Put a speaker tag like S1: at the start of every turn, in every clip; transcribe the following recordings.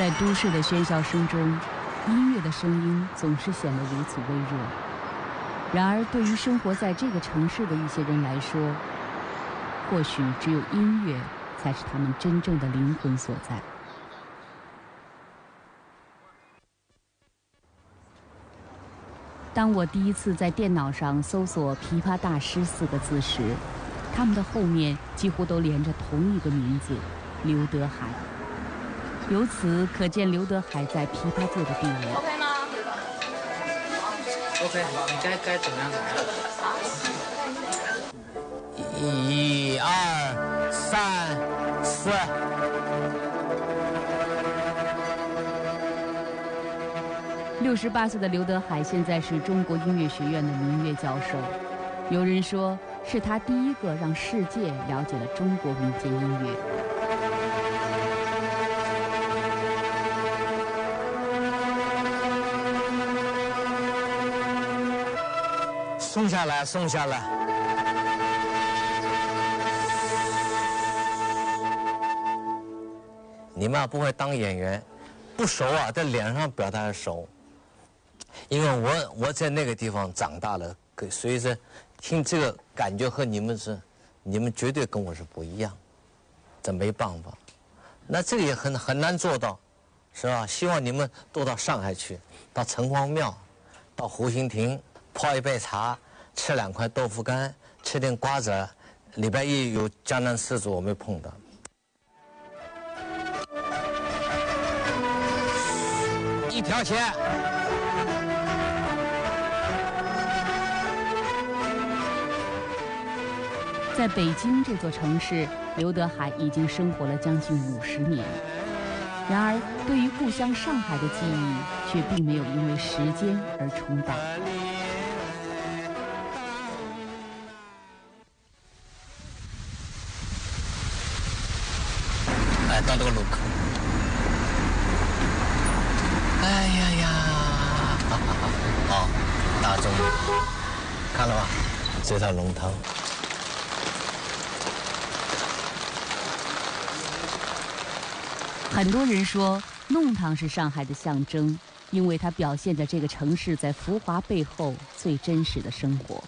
S1: 在都市的喧嚣声中，音乐的声音总是显得如此微弱。然而，对于生活在这个城市的一些人来说，或许只有音乐才是他们真正的灵魂所在。当我第一次在电脑上搜索“琵琶大师”四个字时，他们的后面几乎都连着同一个名字——刘德海。由此可见刘德海在琵琶界的地位。
S2: OK 吗
S3: ？OK，你该该怎么样怎么样。
S4: 一、二、三、四。
S1: 六十八岁的刘德海现在是中国音乐学院的民乐教授。有人说，是他第一个让世界了解了中国民间音乐。
S4: 松下来，松下来。你们啊不会当演员，不熟啊，在脸上表达熟。因为我我在那个地方长大了，所以说听这个感觉和你们是，你们绝对跟我是不一样，这没办法。那这个也很很难做到，是吧？希望你们都到上海去，到城隍庙，到湖心亭泡一杯茶，吃两块豆腐干，吃点瓜子。礼拜一有江南四组，我没碰到。一条线。
S1: 在北京这座城市，刘德海已经生活了将近五十年。然而，对于故乡上海的记忆，却并没有因为时间而冲淡。
S4: 这套龙汤。
S1: 很多人说，弄堂是上海的象征，因为它表现着这个城市在浮华背后最真实的生活。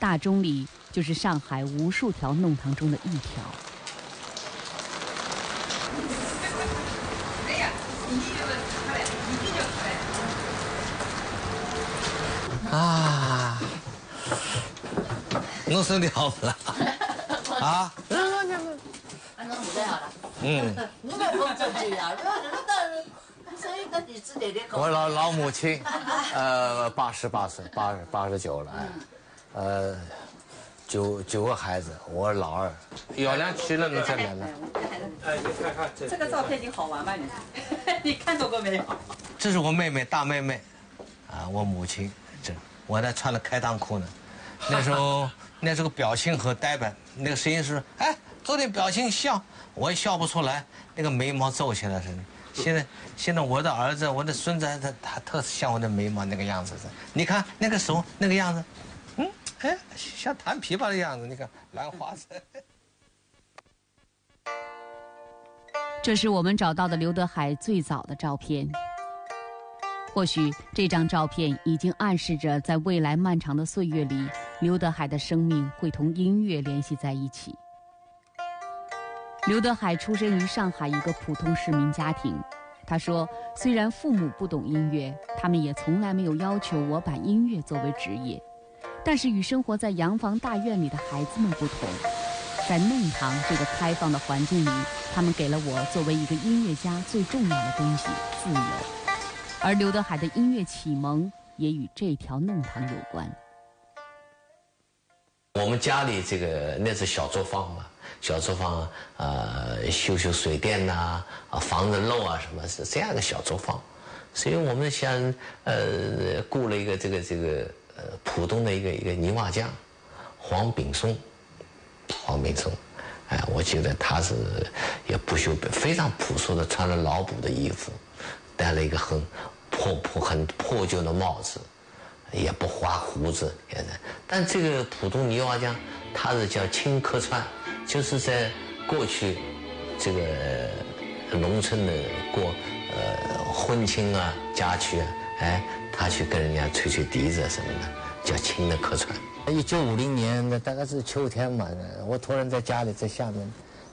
S1: 大钟里就是上海无数条弄堂中的一条。
S4: 啊，弄身体好了，啊？嗯，我老老母亲，呃，八十八岁，八八十九了，呃，九九个孩子，我老二，幺两七了，你再来了。
S2: 哎，你看看这个照片，你好玩吗？你你看到过没有？
S4: 这是我妹妹，大妹妹，啊，我母亲，这我还穿了开裆裤呢。那时候那时候表情和呆板，那个声音是，哎，做点表情笑。我也笑不出来，那个眉毛皱起来似的。现在，现在我的儿子、我的孙子，他他特像我的眉毛那个样子的。你看那个手那个样子，嗯，哎，像弹琵琶的样子。你看兰花色。
S1: 这是我们找到的刘德海最早的照片。或许这张照片已经暗示着，在未来漫长的岁月里，刘德海的生命会同音乐联系在一起。刘德海出生于上海一个普通市民家庭。他说：“虽然父母不懂音乐，他们也从来没有要求我把音乐作为职业。但是与生活在洋房大院里的孩子们不同，在弄堂这个开放的环境里，他们给了我作为一个音乐家最重要的东西——自由。而刘德海的音乐启蒙也与这条弄堂有关。
S4: 我们家里这个那是小作坊嘛。”小作坊，呃，修修水电呐，啊，防着漏啊，什么是这样的小作坊，所以我们想，呃，雇了一个这个这个呃，浦东的一个一个泥瓦匠，黄炳松，黄炳松，哎，我记得他是也不修，非常朴素的，穿着老补的衣服，戴了一个很破破很破旧的帽子，也不刮胡子，现在，但这个普通泥瓦匠，他是叫青客串。就是在过去，这个
S5: 农村的过呃婚庆啊、家娶啊，哎，他去跟人家吹吹笛子什么的，叫亲的客串。
S4: 一九五零年，那大概是秋天嘛，我突然在家里在下面，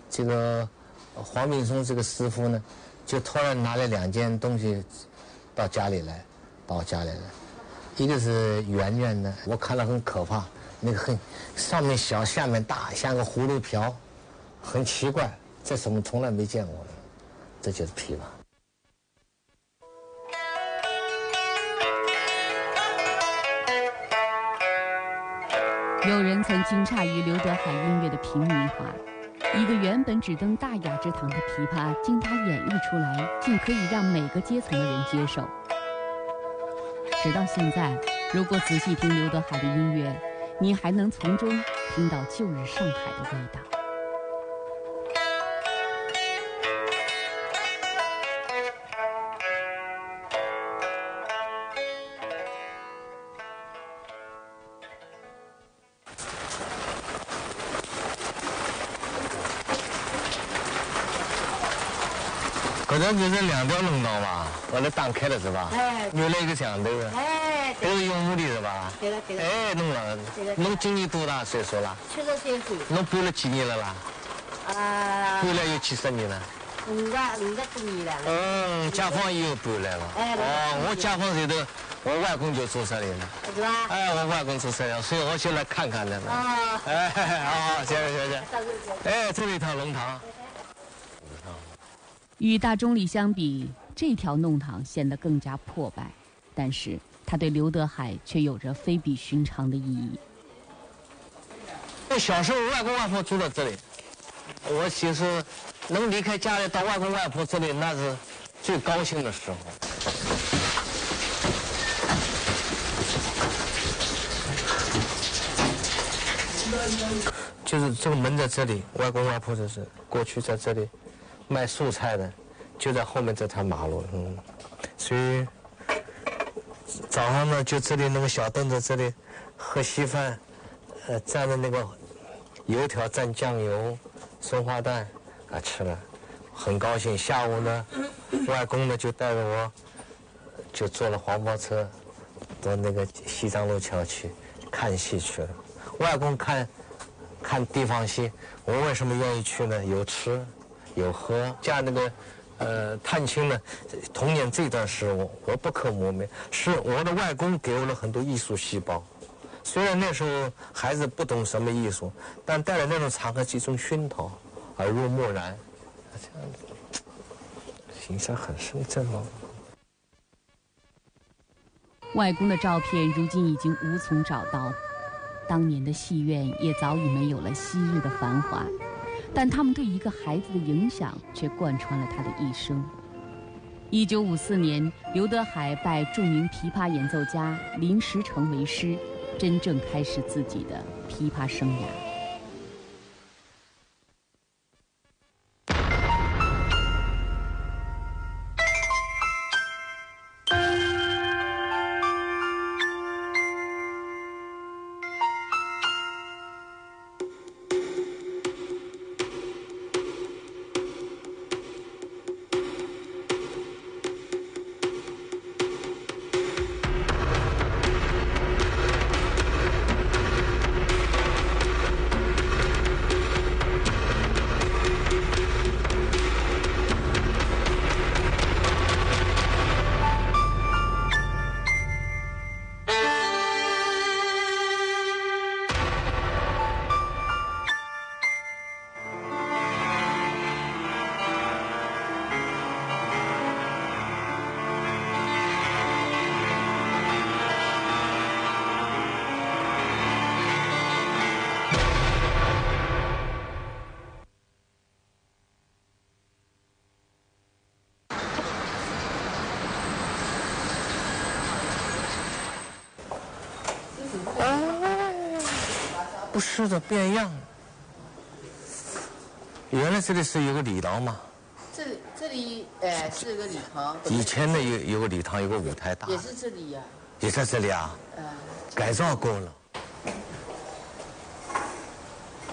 S4: 这个黄炳松这个师傅呢，就突然拿了两件东西到家里来，到我家里来，一个是圆圆的，我看了很可怕，那个很上面小下面大，像个葫芦瓢，很奇怪，这什么从来没见过的，这就是琵琶。
S1: 有人曾惊诧于刘德海音乐的平民化，一个原本只登大雅之堂的琵琶，经他演绎出来，竟可以让每个阶层的人接受。直到现在，如果仔细听刘德海的音乐，你还能从中听到旧日上海的味道。
S4: 可能就是两条龙道吧？把它打开了是吧？
S6: 哎，
S4: 有那个响头。
S6: 哎，
S4: 都是用木的是吧？
S6: 对了对了。
S4: 哎，弄了。弄今年多大岁数了？
S6: 七十三岁。
S4: 弄搬了几年了啦？
S6: 啊。
S4: 搬了有几十年了。
S6: 五十五十多年了。
S4: 嗯，解放以后搬来了。
S6: 哎。
S4: 哦，我解放前头，我外公就做这里了。
S6: 是吧？
S4: 哎，我外公做这里，所以我就来看看的嘛。
S6: 哦。
S4: 哎，好好，谢谢谢谢。哎，这里一套龙堂。
S1: 与大钟里相比，这条弄堂显得更加破败，但是它对刘德海却有着非比寻常的意义。
S4: 我小时候外公外婆住在这里，我其实能离开家里到外公外婆这里，那是最高兴的时候。就是这个门在这里，外公外婆这是过去在这里。卖素菜的就在后面这条马路，嗯，所以早上呢就这里那个小凳子这里喝稀饭，呃，蘸着那个油条蘸酱油，松花蛋啊吃了，很高兴。下午呢，外公呢就带着我，就坐了黄包车到那个西藏路桥去看戏去了。外公看看地方戏，我为什么愿意去呢？有吃。有喝加那个，呃，探亲呢。童年这段时我我不可磨灭，是我的外公给我了很多艺术细胞。虽然那时候孩子不懂什么艺术，但带了那种场合集中熏陶，耳濡目染，这样子，形象很深刻哦。
S1: 外公的照片如今已经无从找到，当年的戏院也早已没有了昔日的繁华。但他们对一个孩子的影响却贯穿了他的一生。一九五四年，刘德海拜著名琵琶演奏家林石成为师，真正开始自己的琵琶生涯。
S4: 不是的，变样。原来这里是有个礼堂吗？
S6: 这这里哎是个礼堂。
S4: 以前呢有有个礼堂，有个舞台大。
S6: 也是这里呀。
S4: 也在这里啊？嗯。改造过了。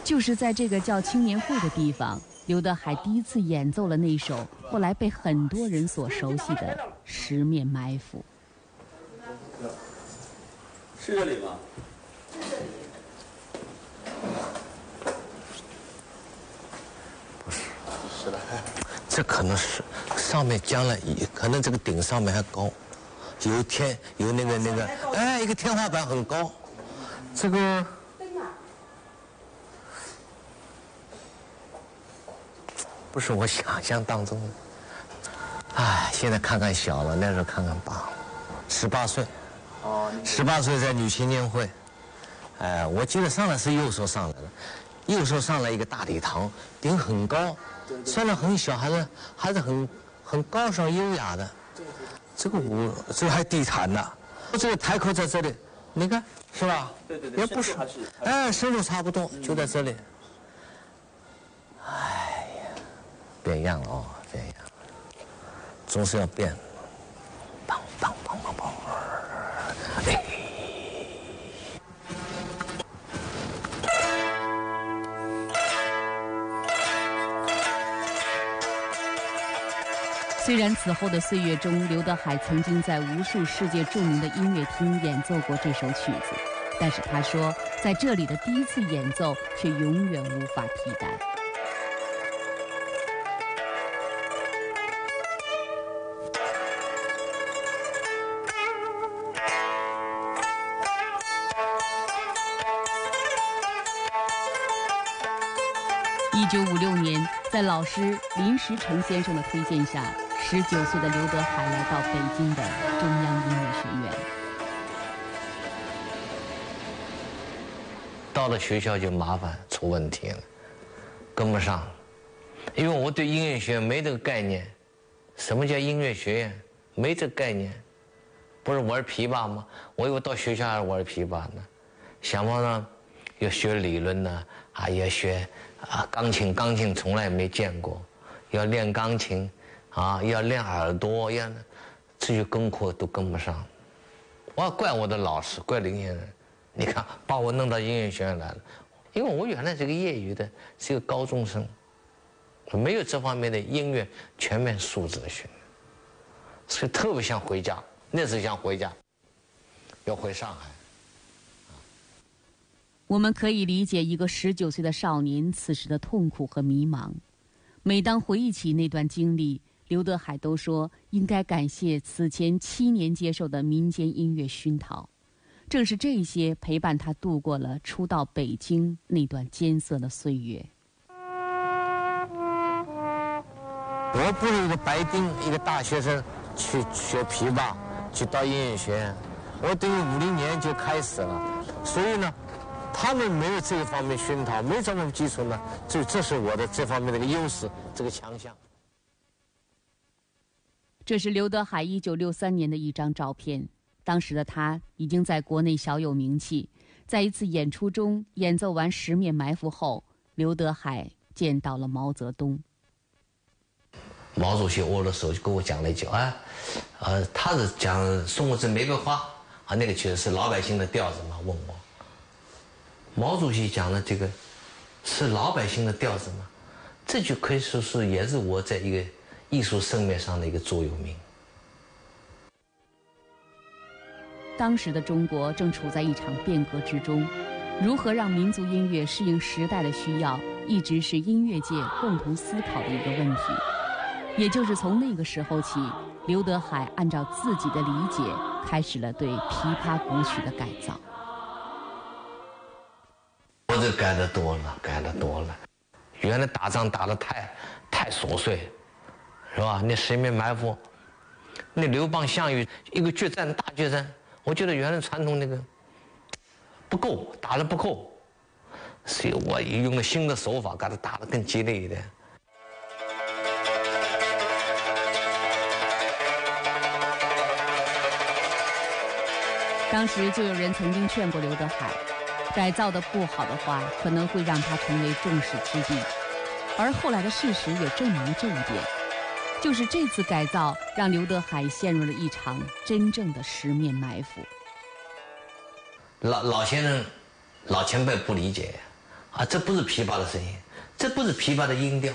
S1: 就是在这个叫青年会的地方，刘德海第一次演奏了那首后来被很多人所熟悉的《十面埋伏》。
S7: 是这里吗？
S8: 不是，是的，这可能是上面将来可能这个顶上面还高，有天有那个那个，哎，一个天花板很高，这个。不是我想象当中的，哎，现在看看小了，那时候看看大了，十八岁，哦，十八岁在女青年会，哎，我记得上来是右手上来的，右手上来一个大礼堂，顶很高，虽然很小，还是还是很很高尚优雅的，这个舞这个还地毯呢，这个台口在这里，你看是吧？
S7: 对对对，也不是，
S8: 哎，深度差不多，就在这里，哎呀。变样了哦，变样了，总是要变。
S1: 虽然此后的岁月中，刘德海曾经在无数世界著名的音乐厅演奏过这首曲子，但是他说，在这里的第一次演奏却永远无法替代。师林石成先生的推荐下，十九岁的刘德海来到北京的中央音乐学院。
S4: 到了学校就麻烦出问题了，跟不上，因为我对音乐学院没这个概念。什么叫音乐学院？没这概念，不是玩琵琶吗？我以为到学校还是玩琵琶呢，想不到要学理论呢，啊，要学。啊，钢琴，钢琴从来没见过，要练钢琴，啊，要练耳朵，要这些功课都跟不上。我要怪我的老师，怪林先生，你看把我弄到音乐学院来了，因为我原来是个业余的，是个高中生，没有这方面的音乐全面素质的训练，所以特别想回家，那时候想回家，要回上海。
S1: 我们可以理解一个十九岁的少年此时的痛苦和迷茫。每当回忆起那段经历，刘德海都说应该感谢此前七年接受的民间音乐熏陶，正是这些陪伴他度过了初到北京那段艰涩的岁月。
S8: 我不是一个白丁，一个大学生去学琵琶，去到音乐学院，我等于五零年就开始了，所以呢。他们没有这一方面熏陶，没有这么基础呢，这这是我的这方面的一个优势，这个强项。
S1: 这是刘德海一九六三年的一张照片，当时的他已经在国内小有名气。在一次演出中演奏完《十面埋伏》后，刘德海见到了毛泽东。
S4: 毛主席握了手就跟我讲了一句：“啊，呃，他是讲送我这玫瑰花啊，那个其实是老百姓的调子嘛。”问我。毛主席讲的这个是老百姓的调子吗？这就可以说是也是我在一个艺术生命上的一个座右铭。
S1: 当时的中国正处在一场变革之中，如何让民族音乐适应时代的需要，一直是音乐界共同思考的一个问题。也就是从那个时候起，刘德海按照自己的理解，开始了对琵琶古曲的改造。
S4: 改的多了，改的多了。原来打仗打的太太琐碎，是吧？那十面埋伏，那刘邦、项羽一个决战大决战，我觉得原来传统那个不够，打的不够，所以我用了新的手法，给他打的更激烈一点。
S1: 当时就有人曾经劝过刘德海。改造的不好的话，可能会让他成为众矢之的。而后来的事实也证明这一点，就是这次改造让刘德海陷入了一场真正的十面埋伏。
S4: 老老先生、老前辈不理解，啊，这不是琵琶的声音，这不是琵琶的音调，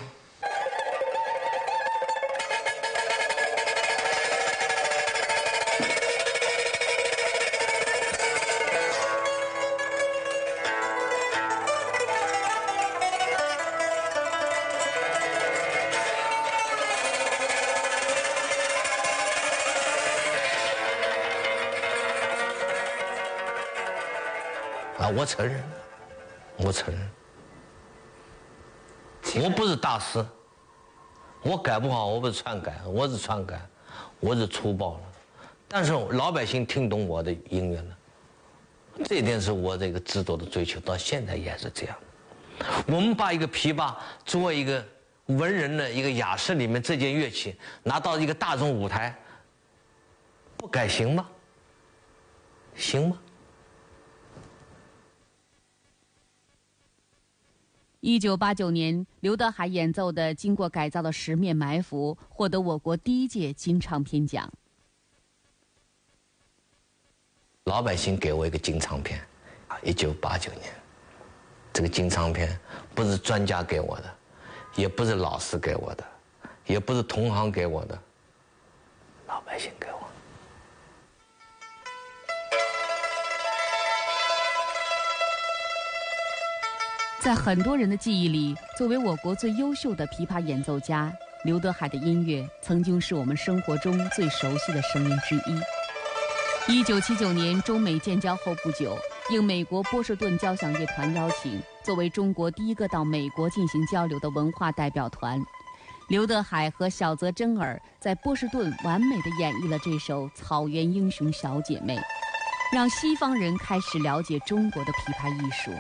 S9: 我承认，我承认，我不是大师，我改不好，我不是篡改，我是篡改，我是粗暴了，但是老百姓听懂我的音乐了，这一点是我这个制度的追求，到现在也是这样。我们把一个琵琶作为一个文人的一个雅士里面这件乐器拿到一个大众舞台，不改行吗？行吗？
S1: 一九八九年，刘德海演奏的经过改造的《十面埋伏》获得我国第一届金唱片奖。
S9: 老百姓给我一个金唱片，啊，一九八九年，这个金唱片不是专家给我的，也不是老师给我的，也不是同行给我的，老百姓给我。
S1: 在很多人的记忆里，作为我国最优秀的琵琶演奏家，刘德海的音乐曾经是我们生活中最熟悉的声音之一。一九七九年，中美建交后不久，应美国波士顿交响乐团邀请，作为中国第一个到美国进行交流的文化代表团，刘德海和小泽征尔在波士顿完美地演绎了这首《草原英雄小姐妹》，让西方人开始了解中国的琵琶艺术。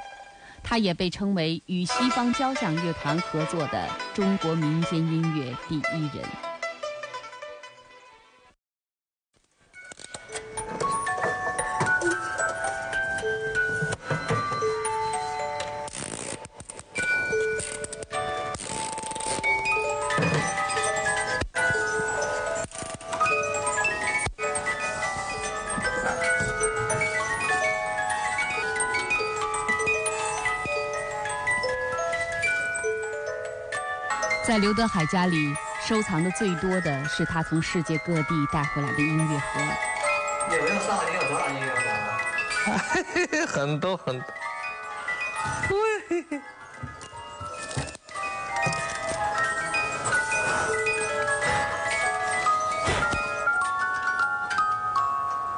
S1: 他也被称为与西方交响乐团合作的中国民间音乐第一人。在刘德海家里，收藏的最多的是他从世界各地带回来的音乐盒。
S7: 有没有上海？你有多少音乐盒？
S4: 很多很多。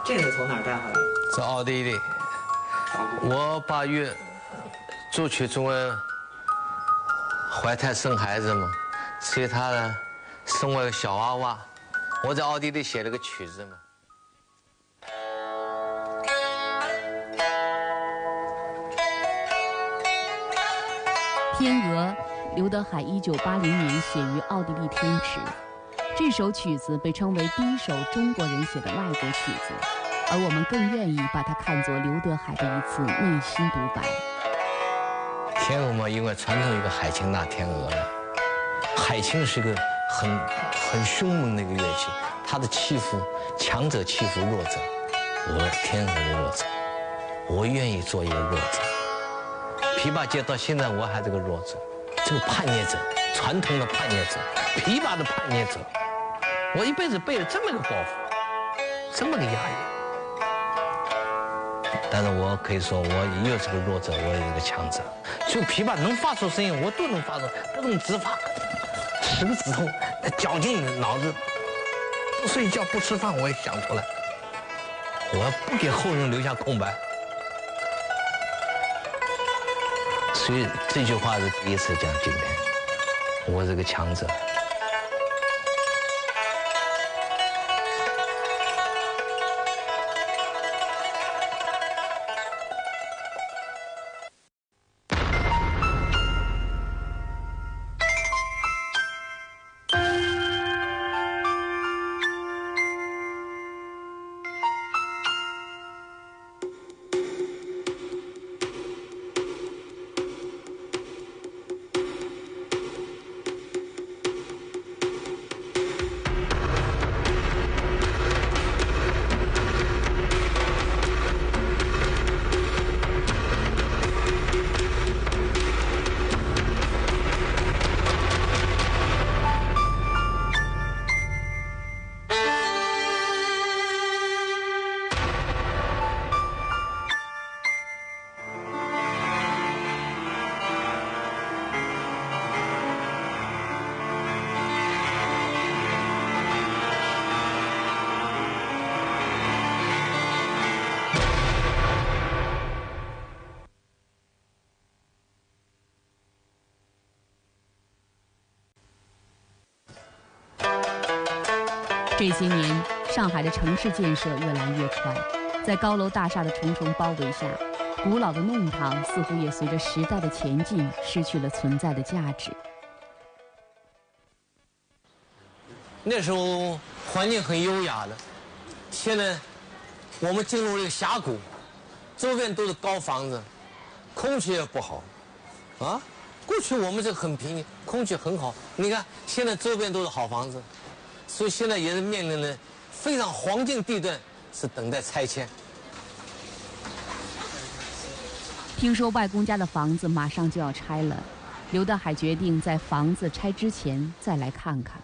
S7: 这是从哪儿带回来的？
S4: 是奥地利，我把乐作曲中文怀胎生孩子嘛，所以他呢生我个小娃娃，我在奥地利写了个曲子嘛。
S1: 《天鹅》，刘德海一九八零年写于奥地利天池。这首曲子被称为第一首中国人写的外国曲子，而我们更愿意把它看作刘德海的一次内心独白。
S4: 天鹅嘛，因为传统一个海清大天鹅嘛，海清是个很很凶猛的一个乐器，它的欺负强者欺负弱者，我天鹅的弱者，我愿意做一个弱者。琵琶界到现在我还是个弱者，这个叛逆者，传统的叛逆者，琵琶的叛逆者，我一辈子背了这么一个包袱，这么个压抑。但是我可以说，我又是个弱者，我也是个强者。就琵琶能发出声音，我都能发出，不能直发，十个指头绞尽脑子，不睡觉不吃饭我也想出来，我不给后人留下空白。所以这句话是第一次讲今天，我是个强者。
S1: 这些年，上海的城市建设越来越快，在高楼大厦的重重包围下，古老的弄堂似乎也随着时代的前进失去了存在的价值。
S8: 那时候环境很优雅的，现在我们进入了一个峡谷，周边都是高房子，空气也不好，啊，过去我们这很平静，空气很好。你看现在周边都是好房子，所以现在也是面临着非常黄金地段，是等待拆迁。
S1: 听说外公家的房子马上就要拆了，刘德海决定在房子拆之前再来看看。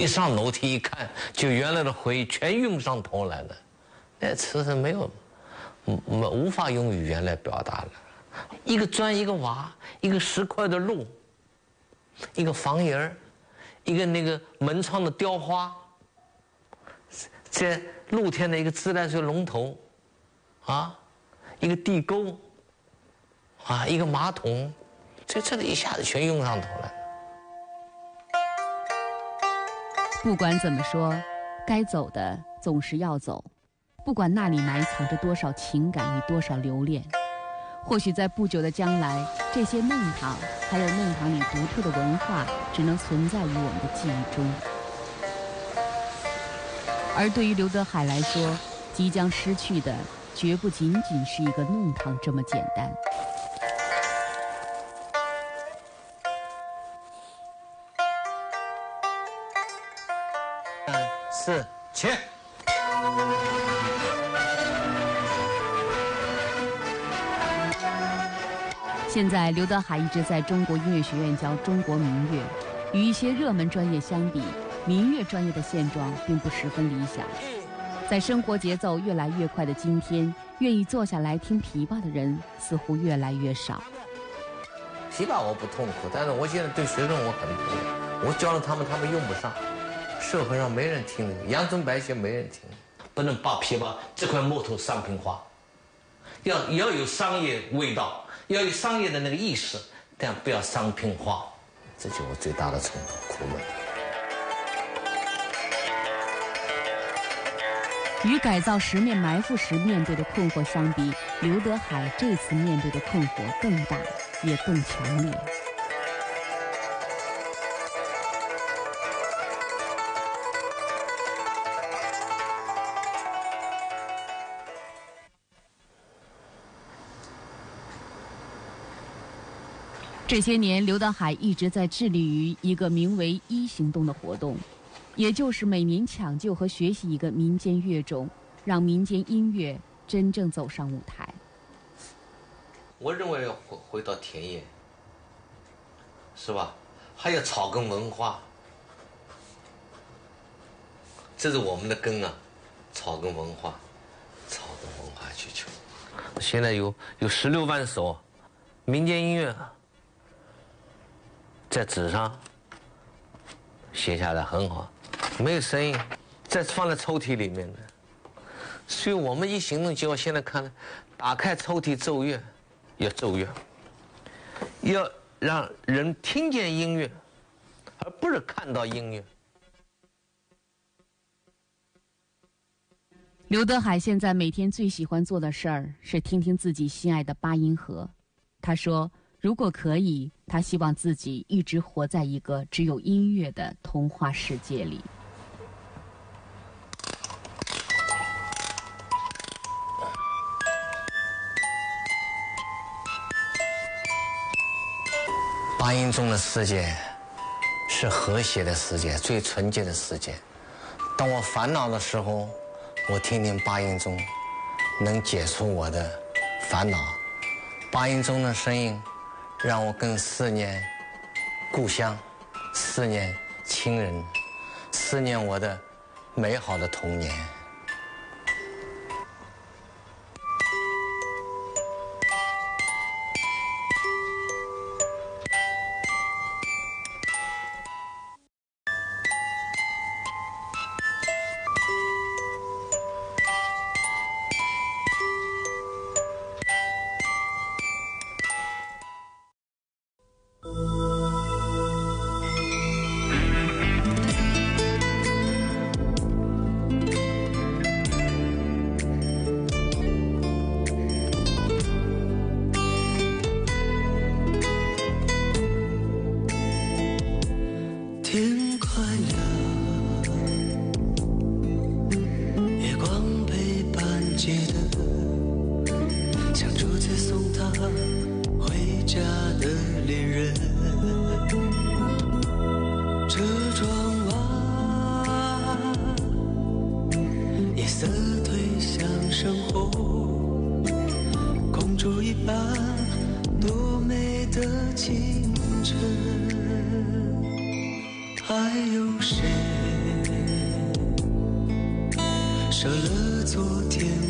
S4: 一上楼梯一看，就原来的回忆全涌上头来了，那词是没有，没无法用语言来表达了。一个砖一个瓦，一个石块的路，一个房檐儿，一个那个门窗的雕花，在露天的一个自来水龙头，啊，一个地沟，啊，一个马桶，这这里一下子全用上头了。
S1: 不管怎么说，该走的总是要走，不管那里埋藏着多少情感与多少留恋。或许在不久的将来，这些弄堂还有弄堂里独特的文化，只能存在于我们的记忆中。而对于刘德海来说，即将失去的绝不仅仅是一个弄堂这么简单。
S8: 三四起。
S1: 现在，刘德海一直在中国音乐学院教中国民乐。与一些热门专业相比，民乐专业的现状并不十分理想。在生活节奏越来越快的今天，愿意坐下来听琵琶的人似乎越来越少。
S4: 琵琶我不痛苦，但是我现在对学生我很痛苦。我教了他们，他们用不上，社会上没人听，阳春白雪没人听，不能把琵琶这块木头商品化，要要有商业味道。要有商业的那个意识，但不要商品化，这就是我最大的冲突苦闷。
S1: 与改造十面埋伏时面对的困惑相比，刘德海这次面对的困惑更大，也更强烈。这些年，刘德海一直在致力于一个名为“一行动”的活动，也就是每年抢救和学习一个民间乐种，让民间音乐真正走上舞台。
S4: 我认为要回回到田野，是吧？还有草根文化，这是我们的根啊！草根文化，草根文化需求。现在有有十六万首民间音乐。在纸上写下来很好，没有声音，再放在抽屉里面的。所以我们一行动就要现在看呢，打开抽屉奏乐，要奏乐，要让人听见音乐，而不是看到音乐。
S1: 刘德海现在每天最喜欢做的事儿是听听自己心爱的八音盒，他说。如果可以他希望自己一直活在一个只有音乐的童话世界里。
S4: 八音中的世界是和谐的世界最纯洁的世界。当我烦恼的时候我听听八音中能解除我的烦恼。八音中的声音让我更思念故乡思念亲人思念我的美好的童年。
S10: 昨天。